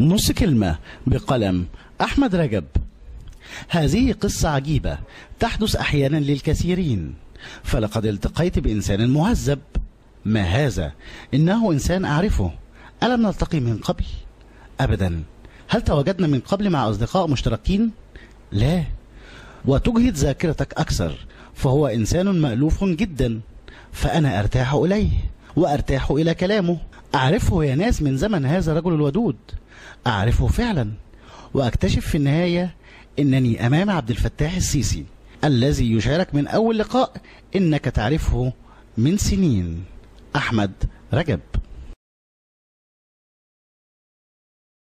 نص كلمة بقلم أحمد رجب. هذه قصة عجيبة تحدث أحيانا للكثيرين فلقد التقيت بإنسان مهذب. ما هذا؟ إنه إنسان أعرفه. ألم نلتقي من قبل؟ أبدا. هل تواجدنا من قبل مع أصدقاء مشتركين؟ لا. وتجهد ذاكرتك أكثر فهو إنسان مألوف جدا. فأنا أرتاح إليه وأرتاح إلى كلامه. أعرفه يا ناس من زمن هذا الرجل الودود. أعرفه فعلا وأكتشف في النهاية أنني أمام عبد الفتاح السيسي الذي يشارك من أول لقاء إنك تعرفه من سنين. أحمد رجب.